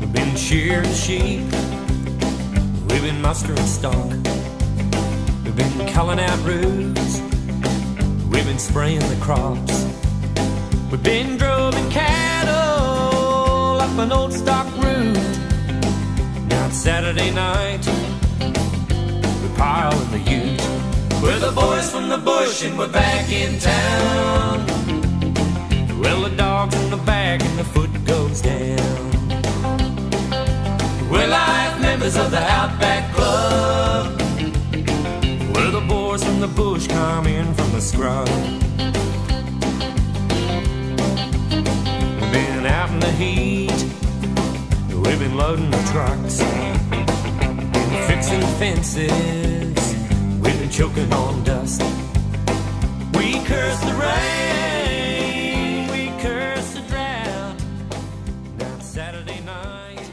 We've been shearing sheep, we've been mustering stock, we've been culling out roots, we've been spraying the crops, we've been droving cattle up an old stock route. Now it's Saturday night, boys from the bush and we're back in town. Well, the dog's in the back and the foot goes down. We're life members of the Outback Club. We're the boys from the bush come in from the scrub. We've been out in the heat. We've been loading the trucks. Fixing fences. Choking on dust. We curse the rain. We curse the drought. Saturday night.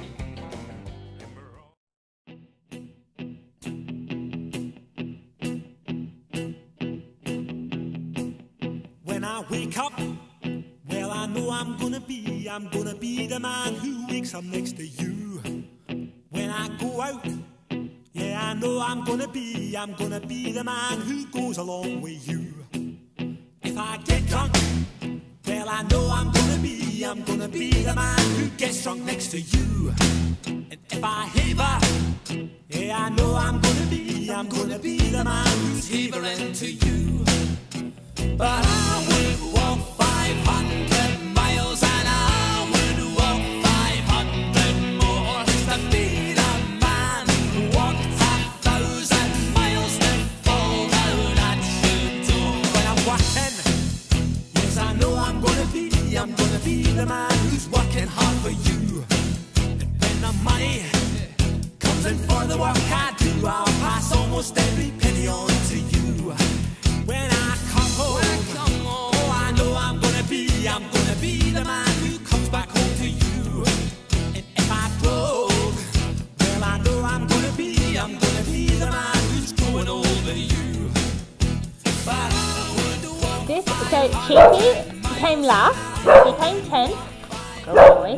When I wake up, well, I know I'm gonna be, I'm gonna be the man who wakes up next to you. When I go out, know I'm gonna be, I'm gonna be the man who goes along with you. If I get drunk, well, I know I'm gonna be, I'm gonna be the man who gets drunk next to you. And if I heaver, yeah, I know I'm gonna be, I'm gonna be the man who's heavering to you. But I would walk 500 be the man who's working hard for you. And when the money comes in for the work I do, I'll pass almost every penny on to you. When I come home, oh, I know I'm gonna be, I'm gonna be the man who comes back home to you. And if I drove, well, I know I'm gonna be, I'm gonna be the man who's over you. But I This so Cheeky came last, he came tenth, go boys,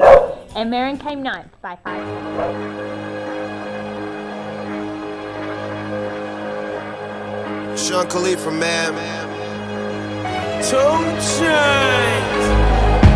and Merren came ninth by five. Sean Khalifa, man. Two chains.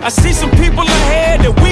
I see some people ahead that we